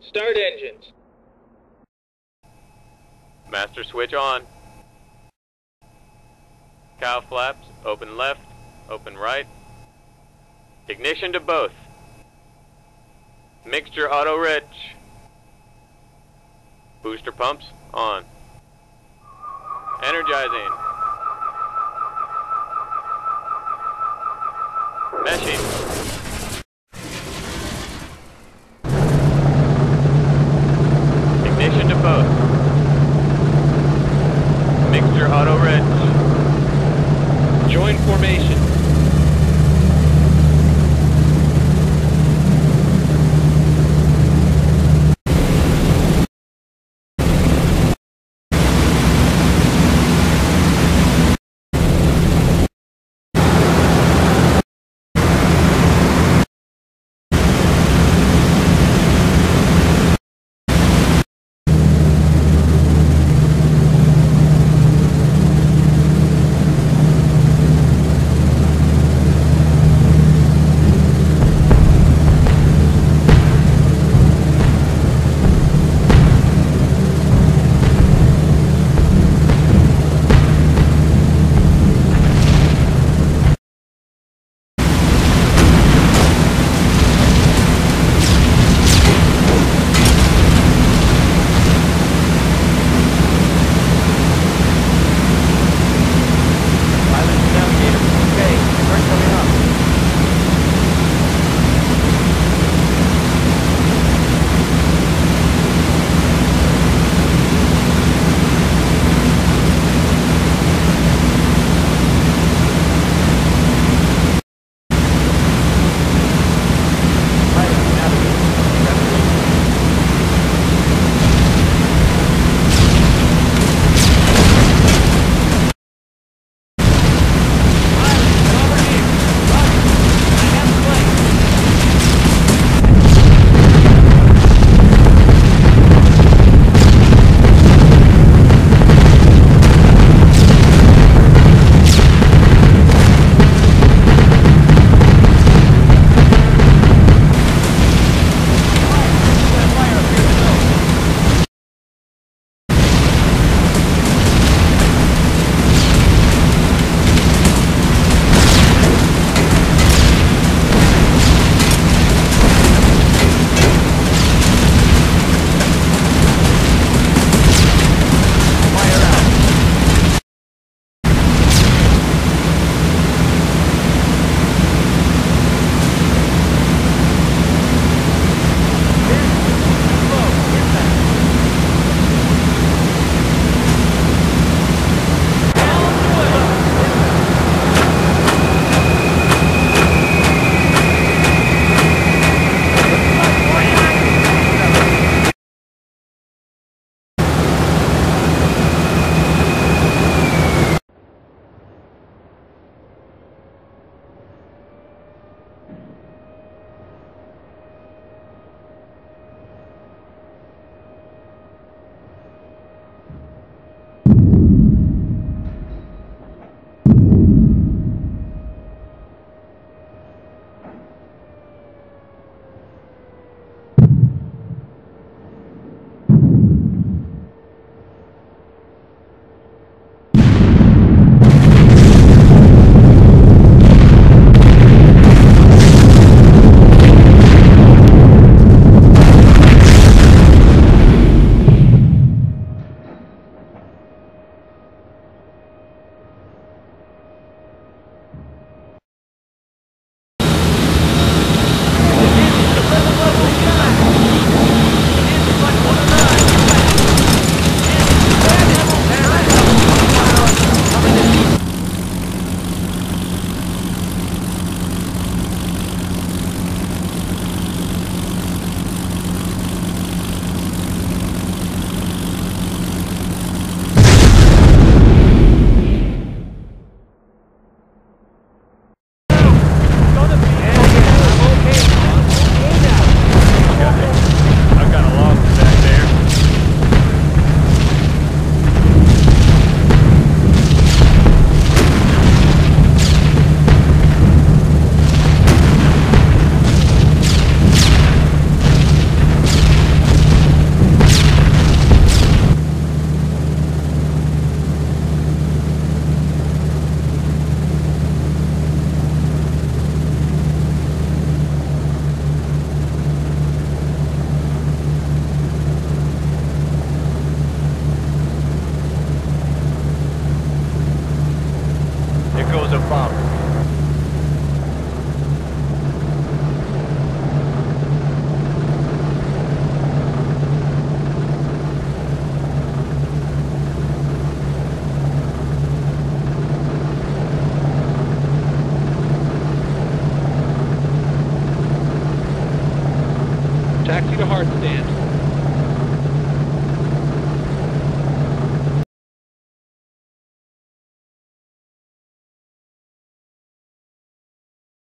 Start engines. Master switch on. Cowl flaps, open left, open right. Ignition to both. Mixture auto rich. Booster pumps on. Energizing. Meshing. Ignition to both. Mixture auto rich. Join formation. the. Taxi to hard stand.